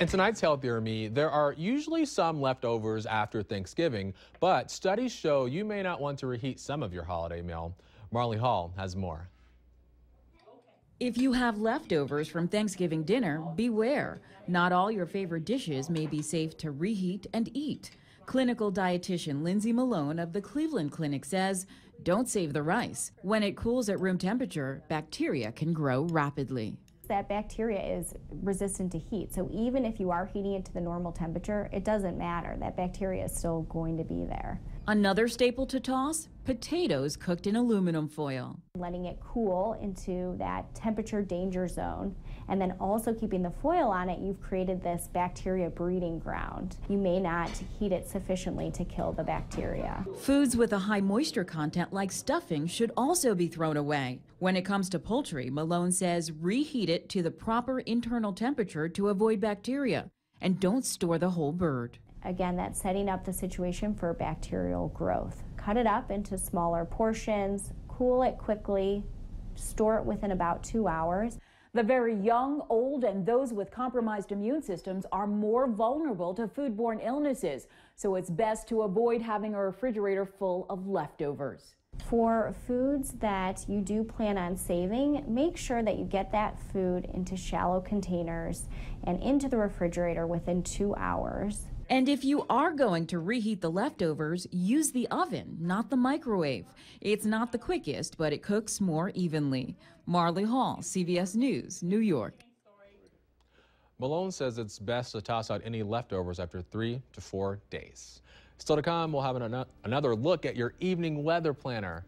In tonight's Healthier Me, there are usually some leftovers after Thanksgiving, but studies show you may not want to reheat some of your holiday meal. Marlie Hall has more. If you have leftovers from Thanksgiving dinner, beware. Not all your favorite dishes may be safe to reheat and eat. Clinical dietitian Lindsay Malone of the Cleveland Clinic says, don't save the rice. When it cools at room temperature, bacteria can grow rapidly that bacteria is resistant to heat. So even if you are heating it to the normal temperature, it doesn't matter. That bacteria is still going to be there. Another staple to toss potatoes cooked in aluminum foil. Letting it cool into that temperature danger zone and then also keeping the foil on it, you've created this bacteria breeding ground. You may not heat it sufficiently to kill the bacteria. Foods with a high moisture content like stuffing should also be thrown away. When it comes to poultry, Malone says reheat it to the proper internal temperature to avoid bacteria and don't store the whole bird. Again, that's setting up the situation for bacterial growth. Cut it up into smaller portions, cool it quickly, store it within about two hours. The very young, old, and those with compromised immune systems are more vulnerable to foodborne illnesses, so it's best to avoid having a refrigerator full of leftovers. For foods that you do plan on saving, make sure that you get that food into shallow containers and into the refrigerator within two hours. And if you are going to reheat the leftovers, use the oven, not the microwave. It's not the quickest, but it cooks more evenly. Marlie Hall, CBS News, New York. Malone says it's best to toss out any leftovers after three to four days. Still to come, we'll have an, another look at your evening weather planner.